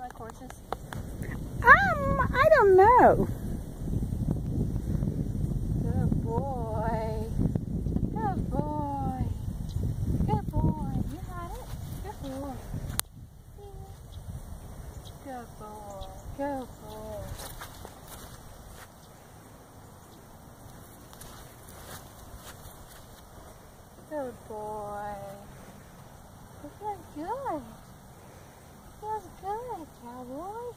like horses? Um, I don't know. Good boy. Good boy. Good boy. You got it. Good boy. Good boy. Good boy. Good boy. You feels good. Feels good.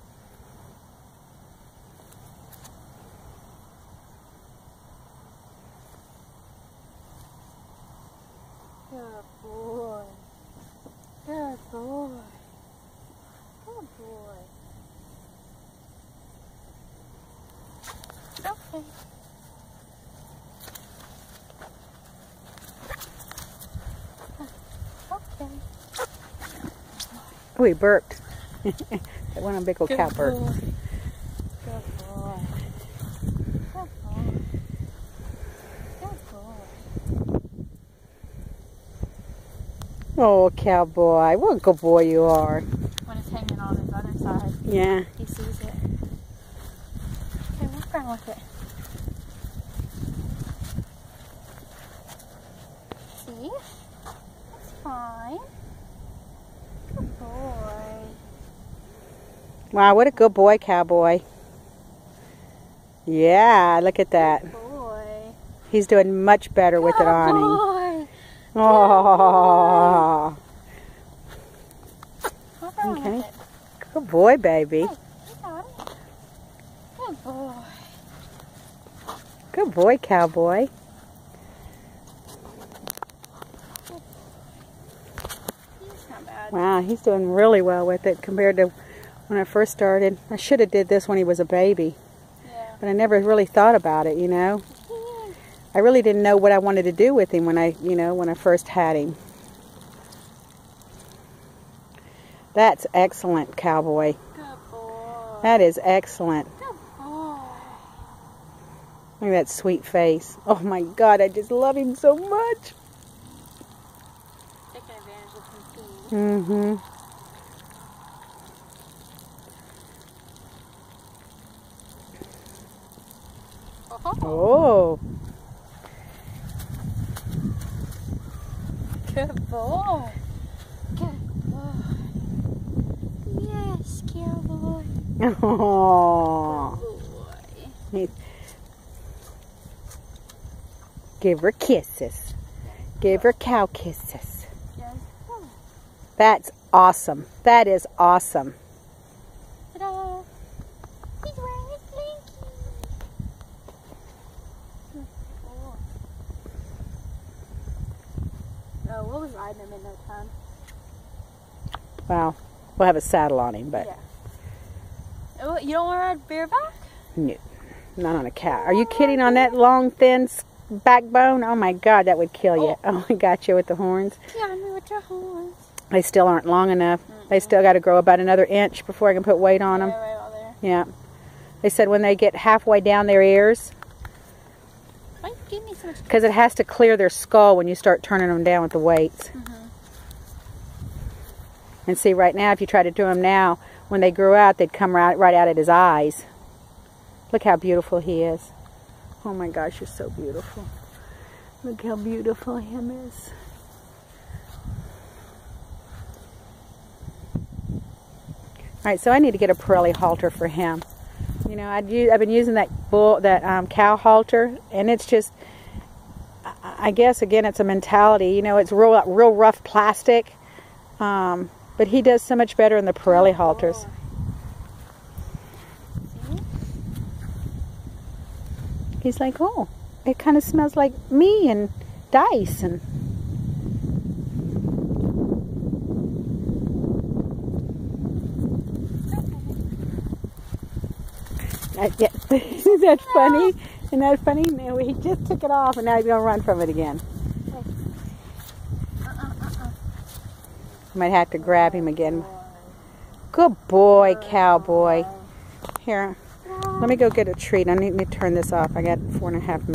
Good boy. Good boy. Good boy. Okay. Okay. Oh, he burped. That one on big old cow burp. boy. Good boy. Good boy. Good boy. Oh, cowboy. What a good boy you are. When it's hanging on his other side, Yeah. he sees it. Okay, walk around with it. See? That's fine. Good boy. Wow, what a good boy, cowboy. Yeah, look at that. Boy. He's doing much better with it Good on him. boy. Oh, Okay. good boy, baby. You got it. Good boy. Good boy, cowboy. He's not bad. Wow, he's doing really well with it compared to when I first started. I should have did this when he was a baby, Yeah. but I never really thought about it, you know. I really didn't know what I wanted to do with him when I, you know, when I first had him. That's excellent, cowboy. Good boy. That is excellent. Good boy. Look at that sweet face. Oh my God, I just love him so much. Taking advantage of some food. Mm-hmm. Oh. Oh, Good boy. Good boy. Yes, cowboy. oh. Boy. Give her kisses. Give her cow kisses. That's awesome. That is awesome. Ta-da. He's wearing his blankie. Good boy. Oh, we'll riding him in no time. Wow. We'll have a saddle on him, but Yeah. Oh, you don't want to ride bareback? no, not on a cow. Are you kidding on that long, thin backbone? Oh my God, that would kill you. Oh, oh I got you with the horns. Yeah, me with your horns. They still aren't long enough. They still got to grow about another inch before I can put weight on them. Yeah, right there. Yeah. They said when they get halfway down their ears, give me because it has to clear their skull when you start turning them down with the weights. Mhm. And see, right now, if you try to do them now, when they grew out, they'd come right, right out at his eyes. Look how beautiful he is. Oh my gosh, you're so beautiful. Look how beautiful him is. All right, so I need to get a Parelli halter for him. You know, I'd use, I've been using that bull, that um, cow halter, and it's just, I- guess again, it's a mentality. You know, it's real, real rough plastic, um, but he does so much better in the Parelli halters. He's like, oh, it kind of smells like me and dice and. Uh, yeah. Isn't that funny? Isn't that funny? No, he just took it off and now he's going to run from it again. Uh-uh. Might have to grab him again. Good boy, cowboy. Here, let me go get a treat. I need to turn this off. I got four and a half minutes.